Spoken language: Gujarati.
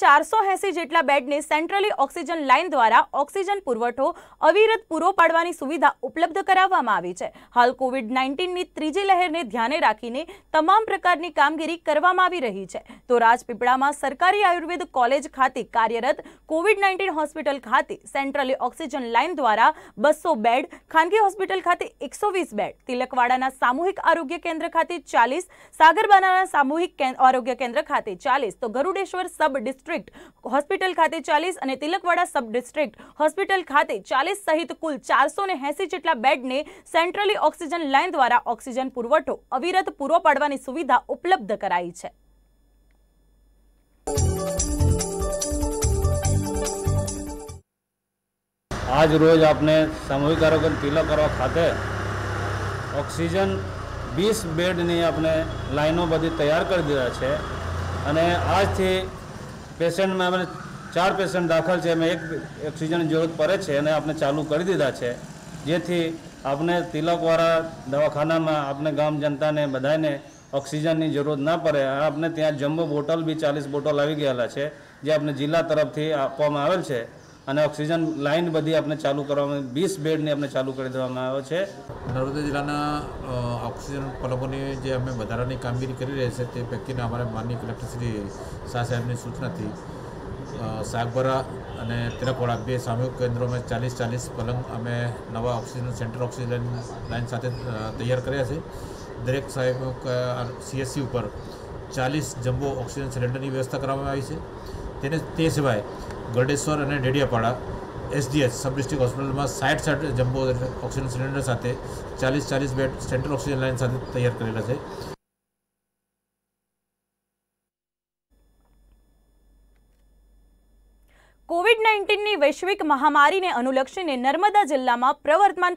ચારસો એંસી જેટલા બેડને સેન્ટ્રલી ઓક્સિજન લાઇન દ્વારા ઓક્સિજન પુરવઠો, અવિરત પૂરો પાડવાની સુવિધા ઉપલબ્ધ કરાવવામાં આવી છે. હાલ કોવિડ નાઇન્ટીનની ત્રીજી લહેરને ધ્યાને રાખીને તમામ પ્રકારની કામગીરી કરવામાં આવી રહી છે. તો રાજપીપળામાં સરકારી આયુર્વેદ કોલેજ ખાતે કાર્યરત કોવિડ નાઇન્ટીન હોસ્પિટલ ખાતે સેન્ટ્રલી ઓક્સિજન લાઇન દ્વારા બસો બેડ, ખાનગી હોસ્પિટલ ખાતે એકસો બેડ, તિલકવાડાના સામૂહિક આરોગ્ય કેન્દ્ર ખાતે ચાલીસ, સાગરબાનાના સામૂહિક આરોગ્ય કેન્દ્ર ખાતે ચાલીસ, તો ગરુડેશ્વર સબ ડિસ્ટ્રિક્ટ હોસ્પિટલ ખાતે ચાલીસ અને તિલકવાડા સબ ડિસ્ટ્રિક્ટ હોસ્પિટલ ખાતે ચાલીસ સહિત કુલ ચારસો ને એંસી જેટલા બેડને સેન્ટ્રલી ઓક્સિજન લાઇન દ્વારા ઓક્સિજન પુરવઠો, અવિરત પૂરો પાડવાની સુવિધા ઉપલબ્ધ કરાઈ છે. આજ રોજ આપણે સામૂહિક આરોગ્ય તિલક કરવા ખાતે ઓક્સિજન વીસ બેડની આપણે લાઈનો બધી તૈયાર કરી દીધા છે. અને આજથી પેશન્ટમાં અમે ચાર પેશન્ટ દાખલ છે એમાં એક ઓક્સિજનની જરૂરત પડે છે અને આપણે ચાલુ કરી દીધા છે. જેથી આપણે તિલકવાળા દવાખાનામાં આપણે ગામ જનતાને બધાને ઓક્સિજનની જરૂરત ના પડે. આપણે ત્યાં જમ્બો બોટલ બી ચાલીસ બોટલ આવી ગયેલા છે, જે આપણે જિલ્લા તરફથી આપવામાં આવેલ છે. અને ઓક્સિજન લાઇન બધી આપણે ચાલુ કરવામાં વીસ બેડની આપણે ચાલુ કરી દેવામાં આવ્યો છે. નર્મદા જિલ્લાના ઓક્સિજન પલકોની જે અમે વધારાની કામગીરી કરી રહ્યા છે તે વ્યક્તિને અમારા માનનીય કલેક્ટર શ્રી શાહ સાહેબની સૂચનાથી અ, સાગબરા અને તિલકવાડા બે સામૂહિક કેન્દ્રોમાં ચાલીસ ચાલીસ પલંગ અમે નવા ઓક્સિજન સેન્ટર ઓક્સિજન લાઇન સાથે તૈયાર કર્યા છે. દરેક સાહેબ સીએસસી ઉપર ચાલીસ જમ્બો ઓક્સિજન સિલિન્ડરની વ્યવસ્થા કરવામાં આવી છે. તેને તે સિવાય ગરડેશ્વર અને ડેડિયાપાડા એસડીએચ સબ ડિસ્ટ્રિક્ટ હોસ્પિટલમાં સાઠ સાઠ જમ્બો ઓક્સિજન સિલિન્ડર સાથે ચાલીસ ચાલીસ બેડ સેન્ટ્રલ ઓક્સિજન લાઇન સાથે તૈયાર કરેલા છે. કોવિડ નાઇન્ટીનની વૈશ્વિક મહામારીને અનુલક્ષીને નર્મદા જિલ્લામાં પ્રવર્તમાન